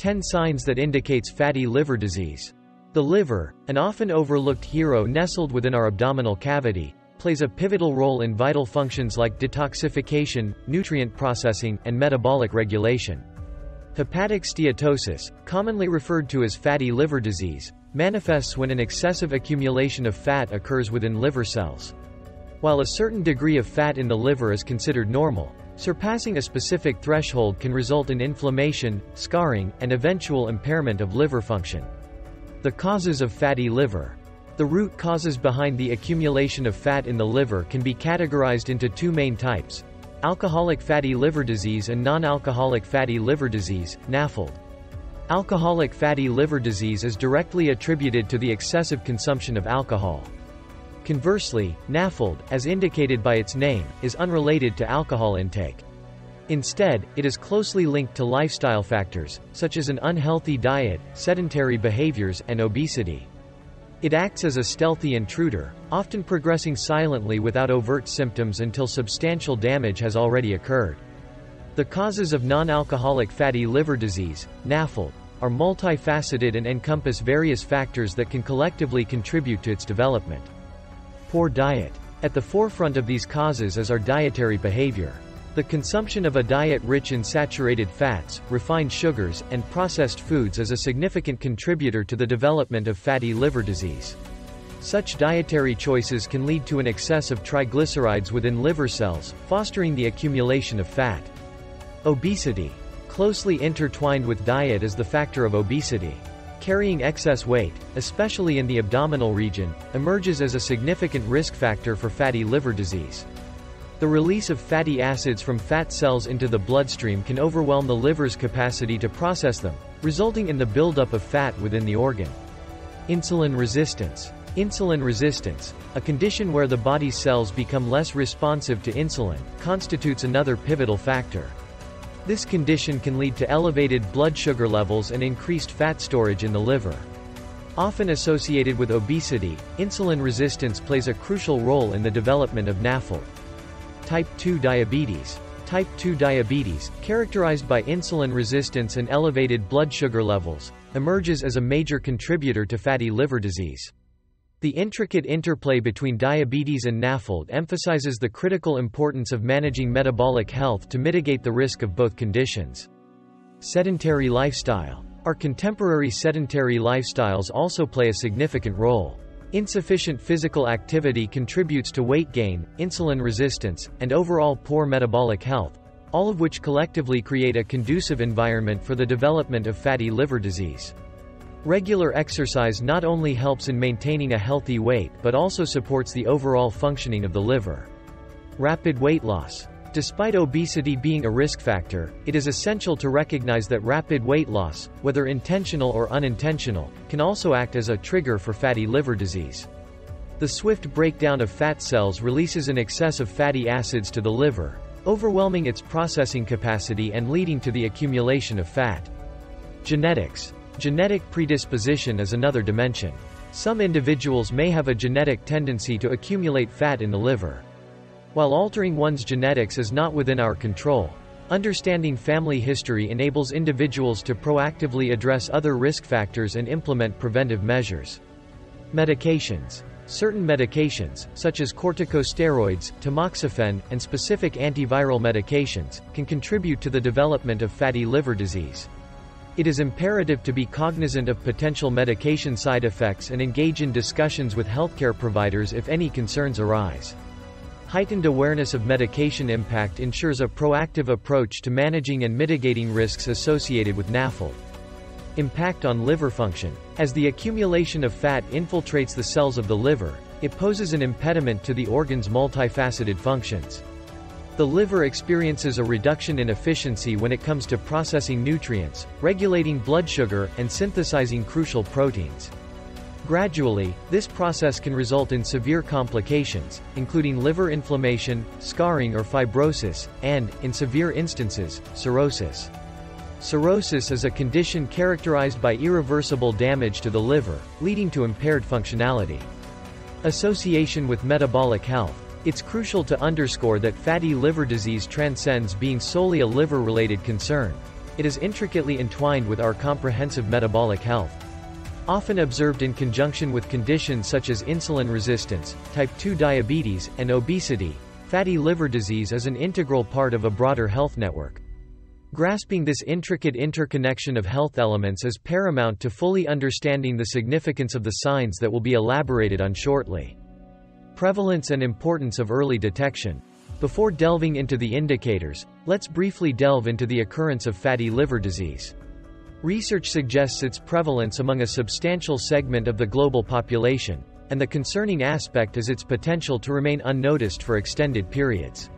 10 signs that indicates fatty liver disease. The liver, an often overlooked hero nestled within our abdominal cavity, plays a pivotal role in vital functions like detoxification, nutrient processing, and metabolic regulation. Hepatic steatosis, commonly referred to as fatty liver disease, manifests when an excessive accumulation of fat occurs within liver cells. While a certain degree of fat in the liver is considered normal, surpassing a specific threshold can result in inflammation, scarring, and eventual impairment of liver function. The causes of fatty liver. The root causes behind the accumulation of fat in the liver can be categorized into two main types. Alcoholic fatty liver disease and non-alcoholic fatty liver disease, NAFLD. Alcoholic fatty liver disease is directly attributed to the excessive consumption of alcohol. Conversely, NAFLD, as indicated by its name, is unrelated to alcohol intake. Instead, it is closely linked to lifestyle factors, such as an unhealthy diet, sedentary behaviors, and obesity. It acts as a stealthy intruder, often progressing silently without overt symptoms until substantial damage has already occurred. The causes of non-alcoholic fatty liver disease, NAFLD, are multifaceted and encompass various factors that can collectively contribute to its development. Poor diet. At the forefront of these causes is our dietary behavior. The consumption of a diet rich in saturated fats, refined sugars, and processed foods is a significant contributor to the development of fatty liver disease. Such dietary choices can lead to an excess of triglycerides within liver cells, fostering the accumulation of fat. Obesity. Closely intertwined with diet is the factor of obesity. Carrying excess weight, especially in the abdominal region, emerges as a significant risk factor for fatty liver disease. The release of fatty acids from fat cells into the bloodstream can overwhelm the liver's capacity to process them, resulting in the buildup of fat within the organ. Insulin resistance. Insulin resistance, a condition where the body's cells become less responsive to insulin, constitutes another pivotal factor. This condition can lead to elevated blood sugar levels and increased fat storage in the liver. Often associated with obesity, insulin resistance plays a crucial role in the development of NAFLD. Type 2 diabetes. Type 2 diabetes, characterized by insulin resistance and elevated blood sugar levels, emerges as a major contributor to fatty liver disease. The intricate interplay between diabetes and NAFLD emphasizes the critical importance of managing metabolic health to mitigate the risk of both conditions. Sedentary lifestyle. Our contemporary sedentary lifestyles also play a significant role. Insufficient physical activity contributes to weight gain, insulin resistance, and overall poor metabolic health, all of which collectively create a conducive environment for the development of fatty liver disease. Regular exercise not only helps in maintaining a healthy weight but also supports the overall functioning of the liver. Rapid weight loss. Despite obesity being a risk factor, it is essential to recognize that rapid weight loss, whether intentional or unintentional, can also act as a trigger for fatty liver disease. The swift breakdown of fat cells releases an excess of fatty acids to the liver, overwhelming its processing capacity and leading to the accumulation of fat. Genetics. Genetic predisposition is another dimension. Some individuals may have a genetic tendency to accumulate fat in the liver. While altering one's genetics is not within our control, understanding family history enables individuals to proactively address other risk factors and implement preventive measures. Medications. Certain medications, such as corticosteroids, tamoxifen, and specific antiviral medications, can contribute to the development of fatty liver disease. It is imperative to be cognizant of potential medication side effects and engage in discussions with healthcare providers if any concerns arise. Heightened awareness of medication impact ensures a proactive approach to managing and mitigating risks associated with NAFLD. Impact on liver function. As the accumulation of fat infiltrates the cells of the liver, it poses an impediment to the organ's multifaceted functions. The liver experiences a reduction in efficiency when it comes to processing nutrients, regulating blood sugar, and synthesizing crucial proteins. Gradually, this process can result in severe complications, including liver inflammation, scarring or fibrosis, and, in severe instances, cirrhosis. Cirrhosis is a condition characterized by irreversible damage to the liver, leading to impaired functionality. Association with metabolic health. It's crucial to underscore that fatty liver disease transcends being solely a liver-related concern. it is intricately entwined with our comprehensive metabolic health. Often observed in conjunction with conditions such as insulin resistance, type 2 diabetes, and obesity, fatty liver disease is an integral part of a broader health network. Grasping this intricate interconnection of health elements is paramount to fully understanding the significance of the signs that will be elaborated on shortly. Prevalence and importance of early detection. Before delving into the indicators, let's briefly delve into the occurrence of fatty liver disease. Research suggests its prevalence among a substantial segment of the global population, and the concerning aspect is its potential to remain unnoticed for extended periods.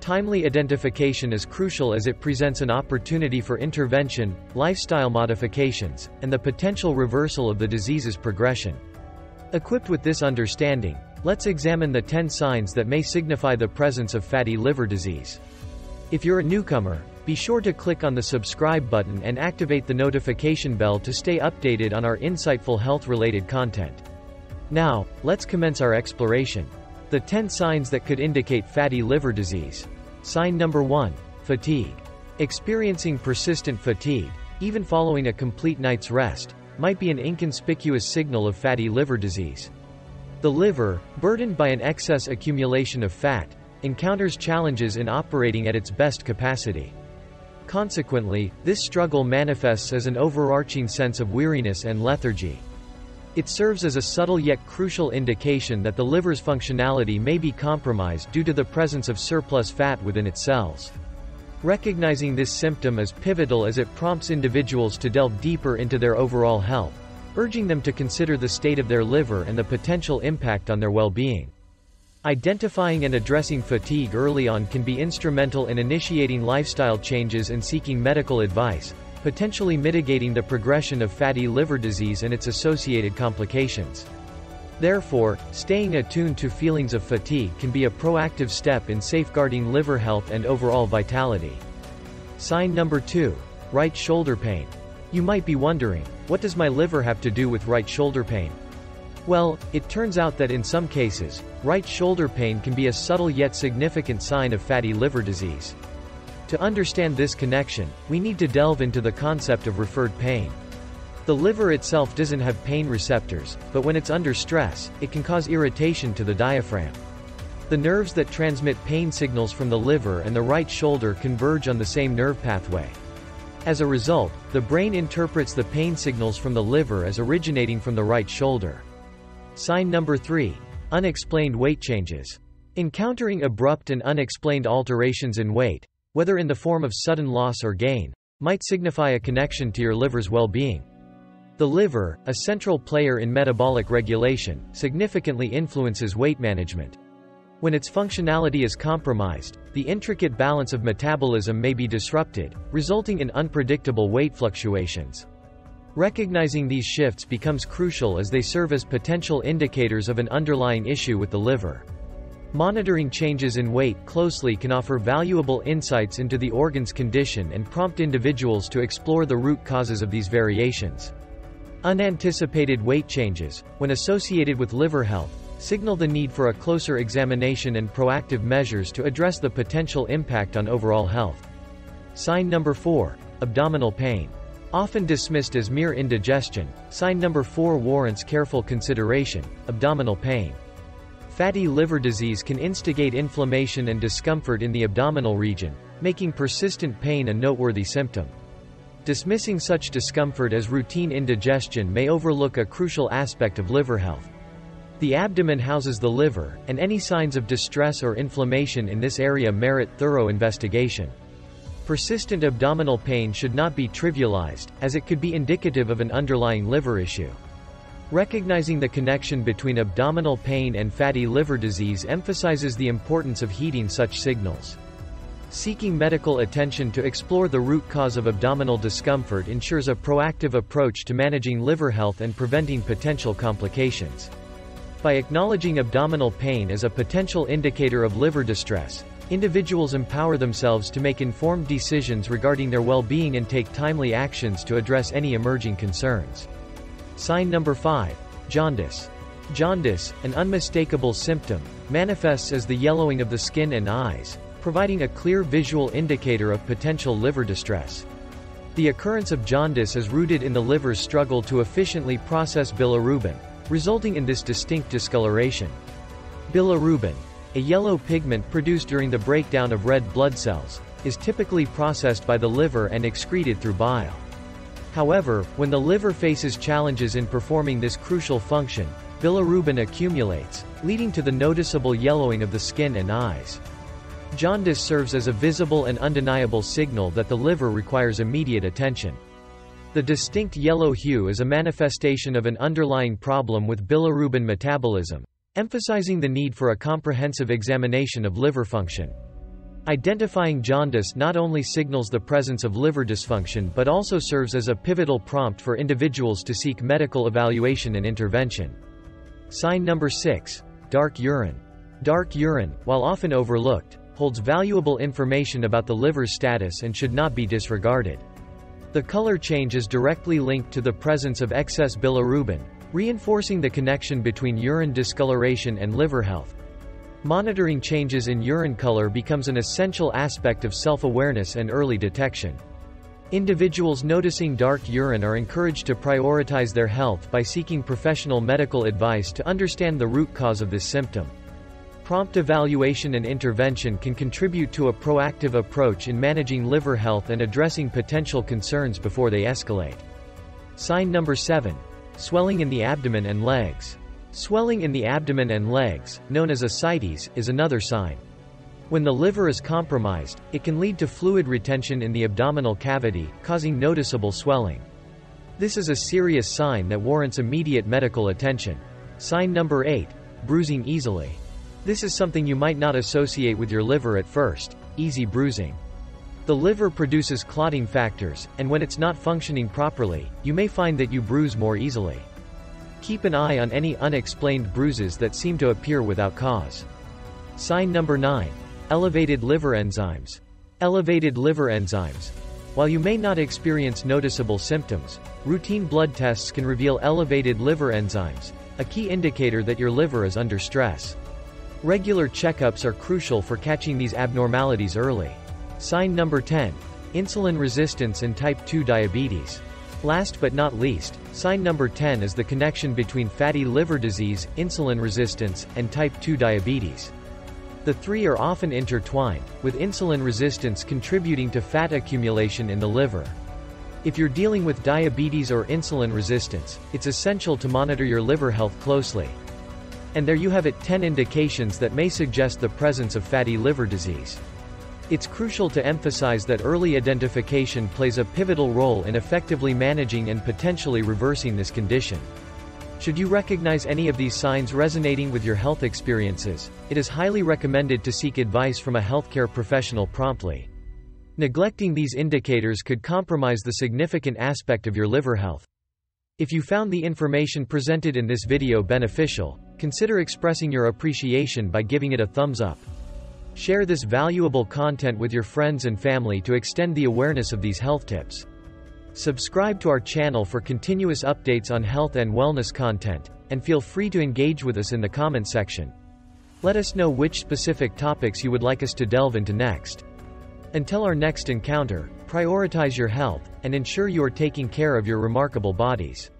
Timely identification is crucial as it presents an opportunity for intervention, lifestyle modifications, and the potential reversal of the disease's progression. Equipped with this understanding, let's examine the 10 signs that may signify the presence of fatty liver disease. If you're a newcomer, be sure to click on the subscribe button and activate the notification bell to stay updated on our insightful health-related content. Now, let's commence our exploration. The 10 signs that could indicate fatty liver disease. Sign number 1. Fatigue. Experiencing persistent fatigue, even following a complete night's rest, might be an inconspicuous signal of fatty liver disease. The liver, burdened by an excess accumulation of fat, encounters challenges in operating at its best capacity. Consequently, this struggle manifests as an overarching sense of weariness and lethargy. It serves as a subtle yet crucial indication that the liver's functionality may be compromised due to the presence of surplus fat within its cells. Recognizing this symptom is pivotal as it prompts individuals to delve deeper into their overall health, urging them to consider the state of their liver and the potential impact on their well-being. Identifying and addressing fatigue early on can be instrumental in initiating lifestyle changes and seeking medical advice, potentially mitigating the progression of fatty liver disease and its associated complications. Therefore, staying attuned to feelings of fatigue can be a proactive step in safeguarding liver health and overall vitality. Sign number 2. Right shoulder pain. You might be wondering, what does my liver have to do with right shoulder pain? Well, it turns out that in some cases, right shoulder pain can be a subtle yet significant sign of fatty liver disease. To understand this connection, we need to delve into the concept of referred pain. The liver itself doesn't have pain receptors, but when it's under stress, it can cause irritation to the diaphragm. The nerves that transmit pain signals from the liver and the right shoulder converge on the same nerve pathway. As a result, the brain interprets the pain signals from the liver as originating from the right shoulder. Sign number 3. Unexplained weight changes. Encountering abrupt and unexplained alterations in weight, whether in the form of sudden loss or gain, might signify a connection to your liver's well-being. The liver, a central player in metabolic regulation, significantly influences weight management. When its functionality is compromised, the intricate balance of metabolism may be disrupted, resulting in unpredictable weight fluctuations. Recognizing these shifts becomes crucial as they serve as potential indicators of an underlying issue with the liver. Monitoring changes in weight closely can offer valuable insights into the organ's condition and prompt individuals to explore the root causes of these variations. Unanticipated weight changes, when associated with liver health, signal the need for a closer examination and proactive measures to address the potential impact on overall health. Sign number 4. Abdominal pain. Often dismissed as mere indigestion, sign number 4 warrants careful consideration, abdominal pain. Fatty liver disease can instigate inflammation and discomfort in the abdominal region, making persistent pain a noteworthy symptom. Dismissing such discomfort as routine indigestion may overlook a crucial aspect of liver health. The abdomen houses the liver, and any signs of distress or inflammation in this area merit thorough investigation. Persistent abdominal pain should not be trivialized, as it could be indicative of an underlying liver issue. Recognizing the connection between abdominal pain and fatty liver disease emphasizes the importance of heeding such signals. Seeking medical attention to explore the root cause of abdominal discomfort ensures a proactive approach to managing liver health and preventing potential complications. By acknowledging abdominal pain as a potential indicator of liver distress, individuals empower themselves to make informed decisions regarding their well-being and take timely actions to address any emerging concerns. Sign number 5. Jaundice. Jaundice, an unmistakable symptom, manifests as the yellowing of the skin and eyes, providing a clear visual indicator of potential liver distress. The occurrence of jaundice is rooted in the liver's struggle to efficiently process bilirubin, resulting in this distinct discoloration. Bilirubin, a yellow pigment produced during the breakdown of red blood cells, is typically processed by the liver and excreted through bile. However, when the liver faces challenges in performing this crucial function, bilirubin accumulates, leading to the noticeable yellowing of the skin and eyes. Jaundice serves as a visible and undeniable signal that the liver requires immediate attention. The distinct yellow hue is a manifestation of an underlying problem with bilirubin metabolism, emphasizing the need for a comprehensive examination of liver function. Identifying jaundice not only signals the presence of liver dysfunction but also serves as a pivotal prompt for individuals to seek medical evaluation and intervention. Sign number 6. Dark urine. Dark urine, while often overlooked, holds valuable information about the liver's status and should not be disregarded. The color change is directly linked to the presence of excess bilirubin, reinforcing the connection between urine discoloration and liver health. Monitoring changes in urine color becomes an essential aspect of self-awareness and early detection. Individuals noticing dark urine are encouraged to prioritize their health by seeking professional medical advice to understand the root cause of this symptom. Prompt evaluation and intervention can contribute to a proactive approach in managing liver health and addressing potential concerns before they escalate. Sign number 7. Swelling in the abdomen and legs. Swelling in the abdomen and legs, known as ascites, is another sign. When the liver is compromised, it can lead to fluid retention in the abdominal cavity, causing noticeable swelling. This is a serious sign that warrants immediate medical attention. Sign number 8. Bruising easily. This is something you might not associate with your liver at first, easy bruising. The liver produces clotting factors, and when it's not functioning properly, you may find that you bruise more easily. Keep an eye on any unexplained bruises that seem to appear without cause. Sign number 9. Elevated liver enzymes. Elevated liver enzymes. While you may not experience noticeable symptoms, routine blood tests can reveal elevated liver enzymes, a key indicator that your liver is under stress. Regular checkups are crucial for catching these abnormalities early. Sign number 10. Insulin resistance and type 2 diabetes. Last but not least, sign number 10 is the connection between fatty liver disease, insulin resistance, and type 2 diabetes. The three are often intertwined, with insulin resistance contributing to fat accumulation in the liver. If you're dealing with diabetes or insulin resistance, it's essential to monitor your liver health closely. And there you have it 10 indications that may suggest the presence of fatty liver disease. It's crucial to emphasize that early identification plays a pivotal role in effectively managing and potentially reversing this condition. Should you recognize any of these signs resonating with your health experiences, it is highly recommended to seek advice from a healthcare professional promptly. Neglecting these indicators could compromise the significant aspect of your liver health. If you found the information presented in this video beneficial, consider expressing your appreciation by giving it a thumbs up. Share this valuable content with your friends and family to extend the awareness of these health tips. Subscribe to our channel for continuous updates on health and wellness content, and feel free to engage with us in the comment section. Let us know which specific topics you would like us to delve into next. Until our next encounter, prioritize your health, and ensure you are taking care of your remarkable bodies.